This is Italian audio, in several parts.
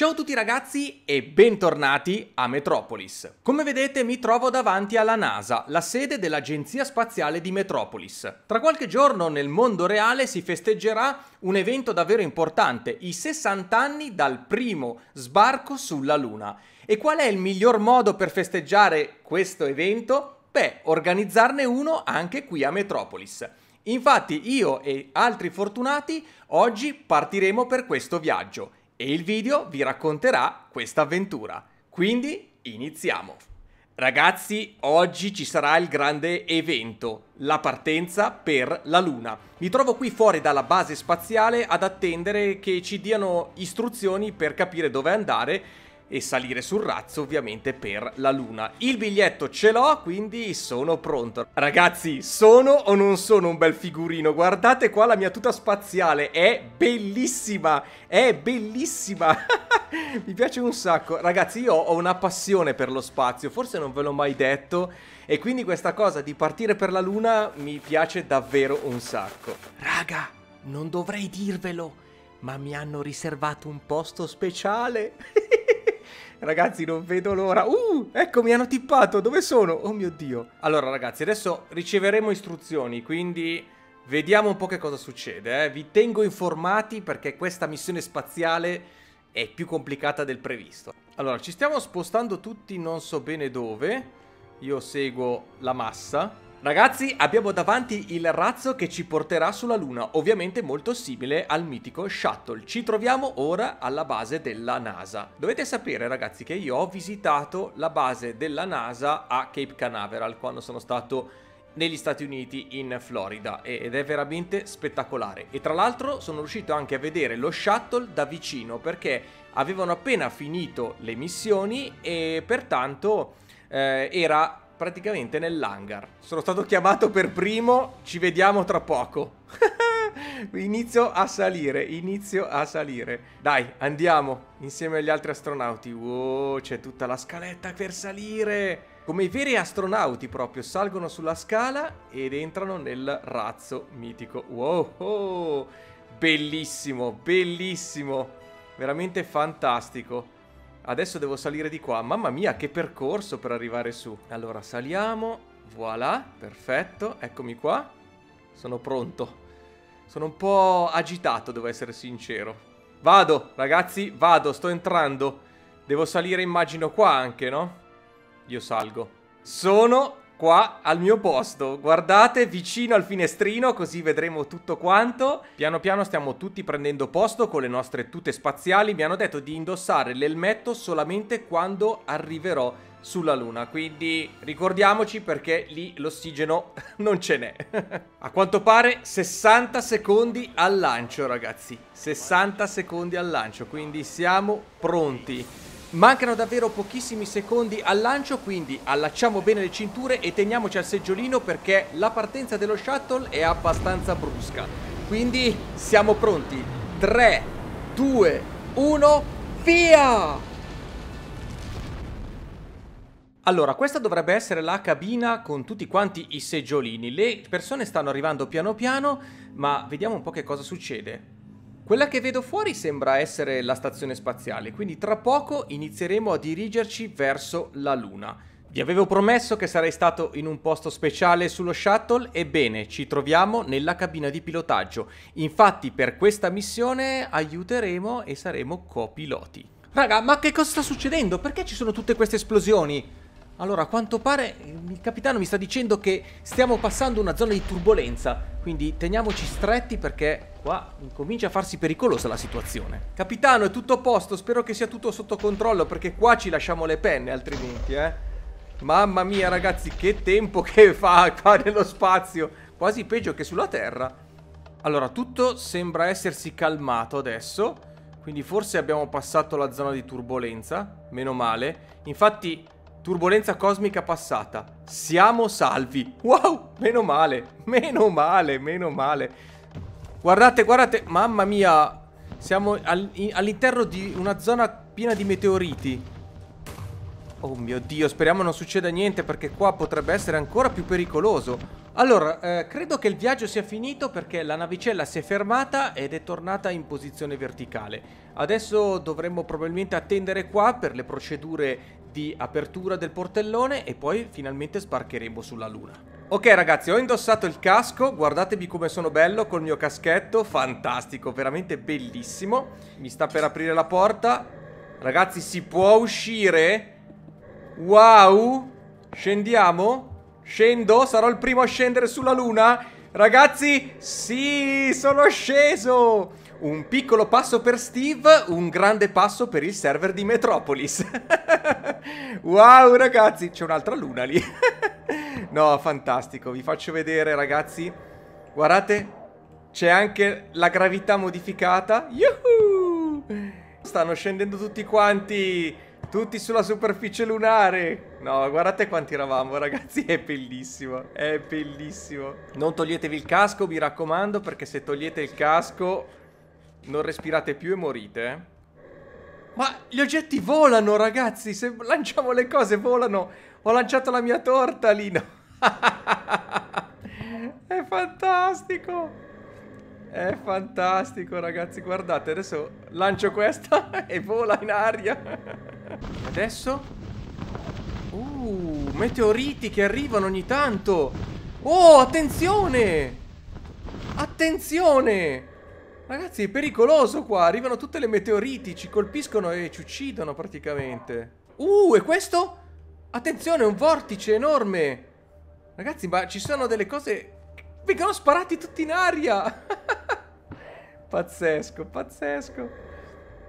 Ciao a tutti ragazzi e bentornati a Metropolis. Come vedete mi trovo davanti alla NASA, la sede dell'Agenzia Spaziale di Metropolis. Tra qualche giorno nel mondo reale si festeggerà un evento davvero importante, i 60 anni dal primo sbarco sulla Luna. E qual è il miglior modo per festeggiare questo evento? Beh, organizzarne uno anche qui a Metropolis. Infatti io e altri fortunati oggi partiremo per questo viaggio e il video vi racconterà questa avventura. Quindi iniziamo! Ragazzi, oggi ci sarà il grande evento, la partenza per la Luna. Mi trovo qui fuori dalla base spaziale ad attendere che ci diano istruzioni per capire dove andare e salire sul razzo ovviamente per la luna. Il biglietto ce l'ho, quindi sono pronto. Ragazzi, sono o non sono un bel figurino? Guardate qua la mia tuta spaziale, è bellissima, è bellissima. Mi piace un sacco. Ragazzi, io ho una passione per lo spazio, forse non ve l'ho mai detto. E quindi questa cosa di partire per la luna mi piace davvero un sacco. Raga, non dovrei dirvelo, ma mi hanno riservato un posto speciale. Ragazzi, non vedo l'ora. Uh, ecco, mi hanno tippato. Dove sono? Oh mio Dio. Allora, ragazzi, adesso riceveremo istruzioni, quindi vediamo un po' che cosa succede. Eh. Vi tengo informati perché questa missione spaziale è più complicata del previsto. Allora, ci stiamo spostando tutti non so bene dove. Io seguo la massa. Ragazzi, abbiamo davanti il razzo che ci porterà sulla Luna, ovviamente molto simile al mitico Shuttle. Ci troviamo ora alla base della NASA. Dovete sapere, ragazzi, che io ho visitato la base della NASA a Cape Canaveral quando sono stato negli Stati Uniti in Florida ed è veramente spettacolare. E tra l'altro sono riuscito anche a vedere lo Shuttle da vicino perché avevano appena finito le missioni e pertanto eh, era praticamente nell'hangar. Sono stato chiamato per primo, ci vediamo tra poco. inizio a salire, inizio a salire. Dai, andiamo insieme agli altri astronauti. Wow, c'è tutta la scaletta per salire. Come i veri astronauti proprio, salgono sulla scala ed entrano nel razzo mitico. Wow, oh, bellissimo, bellissimo. Veramente fantastico. Adesso devo salire di qua. Mamma mia, che percorso per arrivare su. Allora, saliamo. Voilà, perfetto. Eccomi qua. Sono pronto. Sono un po' agitato, devo essere sincero. Vado, ragazzi, vado, sto entrando. Devo salire, immagino, qua anche, no? Io salgo. Sono qua al mio posto. Guardate, vicino al finestrino, così vedremo tutto quanto. Piano piano stiamo tutti prendendo posto con le nostre tute spaziali. Mi hanno detto di indossare l'elmetto solamente quando arriverò sulla Luna, quindi ricordiamoci perché lì l'ossigeno non ce n'è. A quanto pare 60 secondi al lancio, ragazzi. 60 secondi al lancio, quindi siamo pronti. Mancano davvero pochissimi secondi al lancio, quindi allacciamo bene le cinture e teniamoci al seggiolino perché la partenza dello shuttle è abbastanza brusca. Quindi siamo pronti. 3, 2, 1, via! Allora, questa dovrebbe essere la cabina con tutti quanti i seggiolini. Le persone stanno arrivando piano piano, ma vediamo un po' che cosa succede. Quella che vedo fuori sembra essere la stazione spaziale, quindi tra poco inizieremo a dirigerci verso la Luna. Vi avevo promesso che sarei stato in un posto speciale sullo shuttle, ebbene ci troviamo nella cabina di pilotaggio. Infatti per questa missione aiuteremo e saremo copiloti. Raga, ma che cosa sta succedendo? Perché ci sono tutte queste esplosioni? Allora, a quanto pare il capitano mi sta dicendo che stiamo passando una zona di turbolenza, quindi teniamoci stretti perché qua comincia a farsi pericolosa la situazione. Capitano, è tutto a posto, spero che sia tutto sotto controllo perché qua ci lasciamo le penne altrimenti, eh. Mamma mia ragazzi, che tempo che fa qua nello spazio, quasi peggio che sulla Terra. Allora, tutto sembra essersi calmato adesso, quindi forse abbiamo passato la zona di turbolenza, meno male. Infatti Turbolenza cosmica passata. Siamo salvi. Wow, meno male. Meno male, meno male. Guardate, guardate. Mamma mia. Siamo all'interno di una zona piena di meteoriti. Oh mio Dio, speriamo non succeda niente perché qua potrebbe essere ancora più pericoloso. Allora, eh, credo che il viaggio sia finito perché la navicella si è fermata ed è tornata in posizione verticale. Adesso dovremmo probabilmente attendere qua per le procedure di apertura del portellone e poi finalmente sbarcheremo sulla luna. Ok ragazzi, ho indossato il casco, guardatevi come sono bello col mio caschetto, fantastico, veramente bellissimo. Mi sta per aprire la porta. Ragazzi, si può uscire? Wow! Scendiamo? Scendo? Sarò il primo a scendere sulla luna? Ragazzi, sì, sono sceso! Un piccolo passo per Steve, un grande passo per il server di Metropolis. wow, ragazzi, c'è un'altra luna lì. no, fantastico. Vi faccio vedere, ragazzi. Guardate, c'è anche la gravità modificata. Yuhu! Stanno scendendo tutti quanti. Tutti sulla superficie lunare. No, guardate quanti eravamo, ragazzi. È bellissimo. È bellissimo. Non toglietevi il casco, mi raccomando, perché se togliete il casco non respirate più e morite. Eh. Ma gli oggetti volano, ragazzi. Se lanciamo le cose, volano. Ho lanciato la mia torta, Lino. È fantastico. È fantastico, ragazzi. Guardate, adesso lancio questa e vola in aria. Adesso... Uh, meteoriti che arrivano ogni tanto. Oh, attenzione! Attenzione! Ragazzi, è pericoloso qua. Arrivano tutte le meteoriti, ci colpiscono e ci uccidono praticamente. Uh, e questo? Attenzione, è un vortice enorme. Ragazzi, ma ci sono delle cose... Vengono sparati tutti in aria. pazzesco, pazzesco.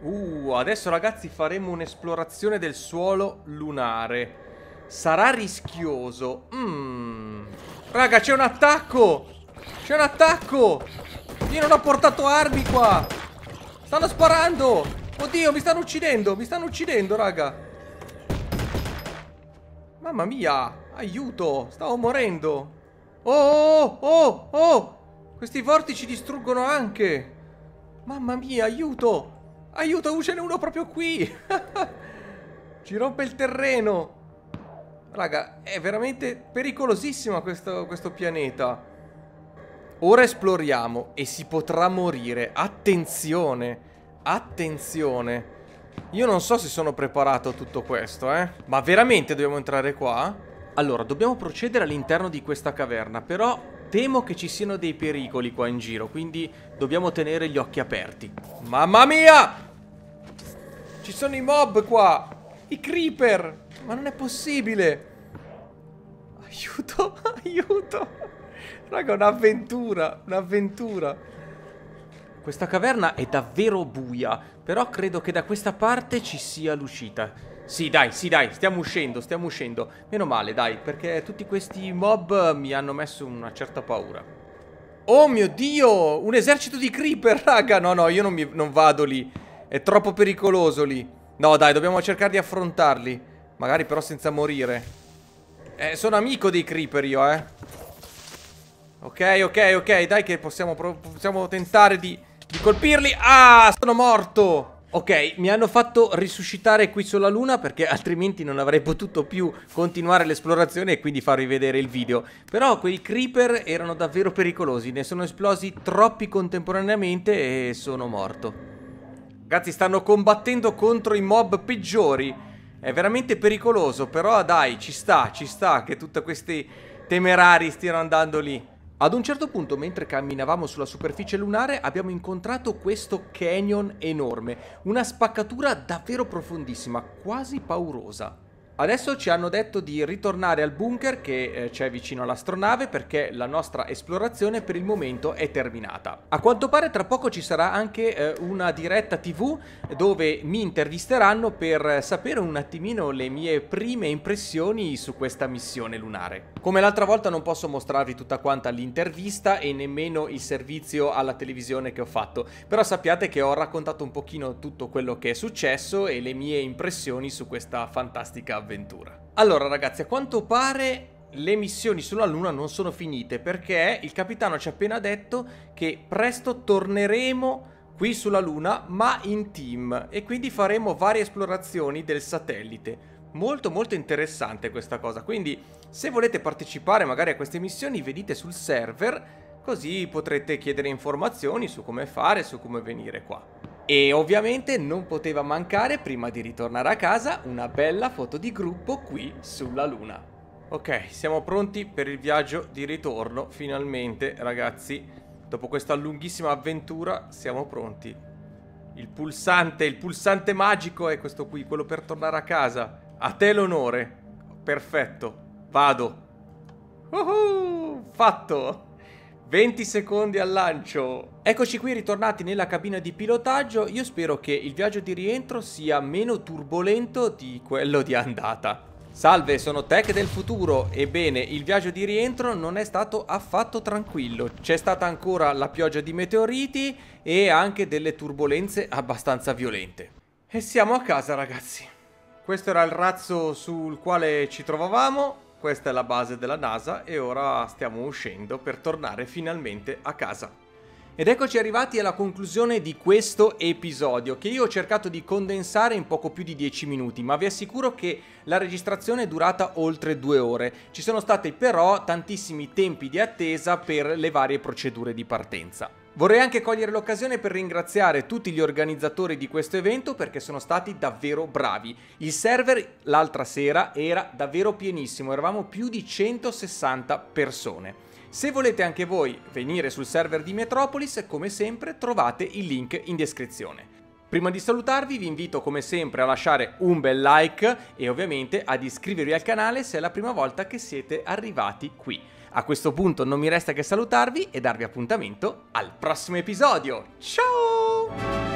Uh, adesso ragazzi faremo un'esplorazione del suolo lunare. Sarà rischioso. Mmm. Raga, c'è un attacco! C'è un attacco! Io non ho portato armi qua Stanno sparando Oddio mi stanno uccidendo Mi stanno uccidendo raga Mamma mia Aiuto Stavo morendo. Oh oh oh oh Questi vortici distruggono anche. Mamma mia aiuto Aiuto ce n'è uno proprio qui. Ci rompe il terreno. Raga è veramente pericolosissimo questo, questo pianeta. Ora esploriamo e si potrà morire. Attenzione, attenzione. Io non so se sono preparato a tutto questo, eh. Ma veramente dobbiamo entrare qua? Allora, dobbiamo procedere all'interno di questa caverna, però temo che ci siano dei pericoli qua in giro, quindi dobbiamo tenere gli occhi aperti. Mamma mia! Ci sono i mob qua! I creeper! Ma non è possibile! Aiuto, aiuto! Raga, un'avventura, un'avventura. Questa caverna è davvero buia, però credo che da questa parte ci sia l'uscita. Sì, dai, sì, dai, stiamo uscendo, stiamo uscendo. Meno male, dai, perché tutti questi mob mi hanno messo una certa paura. Oh mio Dio, un esercito di creeper, raga. No, no, io non, mi, non vado lì. È troppo pericoloso lì. No, dai, dobbiamo cercare di affrontarli. Magari però senza morire. Eh, sono amico dei creeper io, eh. Ok, ok, ok, dai che possiamo, possiamo tentare di, di colpirli. Ah, sono morto! Ok, mi hanno fatto risuscitare qui sulla luna perché altrimenti non avrei potuto più continuare l'esplorazione e quindi farvi vedere il video. Però quei creeper erano davvero pericolosi, ne sono esplosi troppi contemporaneamente e sono morto. Ragazzi, stanno combattendo contro i mob peggiori. È veramente pericoloso, però dai, ci sta, ci sta che tutti questi temerari stiano andando lì. Ad un certo punto, mentre camminavamo sulla superficie lunare, abbiamo incontrato questo canyon enorme, una spaccatura davvero profondissima, quasi paurosa. Adesso ci hanno detto di ritornare al bunker che eh, c'è vicino all'astronave perché la nostra esplorazione per il momento è terminata. A quanto pare tra poco ci sarà anche eh, una diretta tv dove mi intervisteranno per sapere un attimino le mie prime impressioni su questa missione lunare. Come l'altra volta non posso mostrarvi tutta quanta l'intervista e nemmeno il servizio alla televisione che ho fatto, però sappiate che ho raccontato un pochino tutto quello che è successo e le mie impressioni su questa fantastica avventura. Allora ragazzi, a quanto pare le missioni sulla Luna non sono finite perché il capitano ci ha appena detto che presto torneremo qui sulla Luna ma in team e quindi faremo varie esplorazioni del satellite. Molto molto interessante questa cosa, quindi se volete partecipare magari a queste missioni venite sul server, così potrete chiedere informazioni su come fare, su come venire qua. E ovviamente non poteva mancare, prima di ritornare a casa, una bella foto di gruppo qui sulla Luna. Ok, siamo pronti per il viaggio di ritorno, finalmente ragazzi, dopo questa lunghissima avventura siamo pronti. Il pulsante, il pulsante magico è questo qui, quello per tornare a casa. A te l'onore. Perfetto, vado. Uhuh, fatto! 20 secondi al lancio. Eccoci qui ritornati nella cabina di pilotaggio. Io spero che il viaggio di rientro sia meno turbolento di quello di andata. Salve, sono Tech del futuro. Ebbene, il viaggio di rientro non è stato affatto tranquillo. C'è stata ancora la pioggia di meteoriti e anche delle turbulenze abbastanza violente. E siamo a casa, ragazzi. Questo era il razzo sul quale ci trovavamo. Questa è la base della NASA e ora stiamo uscendo per tornare finalmente a casa. Ed eccoci arrivati alla conclusione di questo episodio che io ho cercato di condensare in poco più di 10 minuti, ma vi assicuro che la registrazione è durata oltre due ore. Ci sono stati però tantissimi tempi di attesa per le varie procedure di partenza. Vorrei anche cogliere l'occasione per ringraziare tutti gli organizzatori di questo evento perché sono stati davvero bravi. Il server l'altra sera era davvero pienissimo, eravamo più di 160 persone. Se volete anche voi venire sul server di Metropolis, come sempre trovate il link in descrizione. Prima di salutarvi vi invito come sempre a lasciare un bel like e ovviamente ad iscrivervi al canale se è la prima volta che siete arrivati qui. A questo punto non mi resta che salutarvi e darvi appuntamento al prossimo episodio. Ciao!